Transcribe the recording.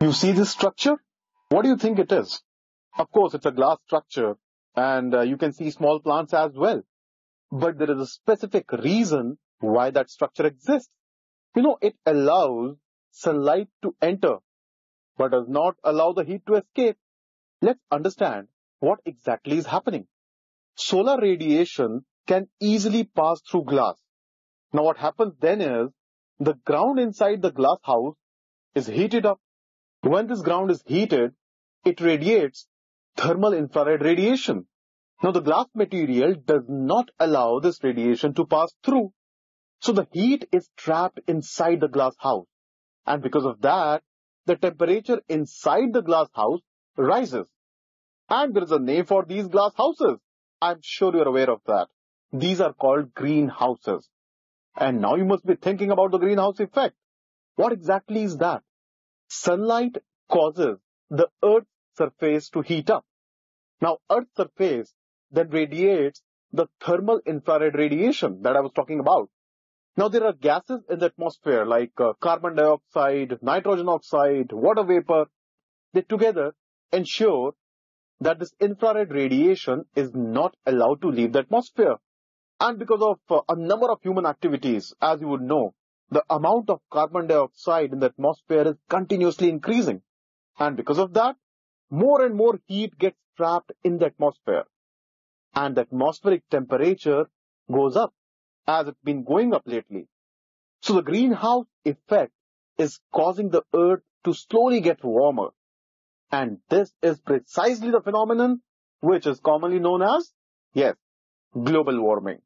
You see this structure? What do you think it is? Of course, it's a glass structure and uh, you can see small plants as well. But there is a specific reason why that structure exists. You know, it allows sunlight to enter, but does not allow the heat to escape. Let's understand what exactly is happening. Solar radiation can easily pass through glass. Now what happens then is, the ground inside the glass house is heated up. When this ground is heated, it radiates thermal infrared radiation. Now the glass material does not allow this radiation to pass through. So the heat is trapped inside the glass house. And because of that, the temperature inside the glass house rises. And there is a name for these glass houses. I'm sure you're aware of that. These are called greenhouses. And now you must be thinking about the greenhouse effect. What exactly is that? Sunlight causes the Earth's surface to heat up. Now, Earth's surface then radiates the thermal infrared radiation that I was talking about. Now, there are gases in the atmosphere like uh, carbon dioxide, nitrogen oxide, water vapor. They together ensure that this infrared radiation is not allowed to leave the atmosphere. And because of uh, a number of human activities, as you would know, the amount of carbon dioxide in the atmosphere is continuously increasing. And because of that, more and more heat gets trapped in the atmosphere. And the atmospheric temperature goes up as it's been going up lately. So the greenhouse effect is causing the earth to slowly get warmer. And this is precisely the phenomenon which is commonly known as, yes, global warming.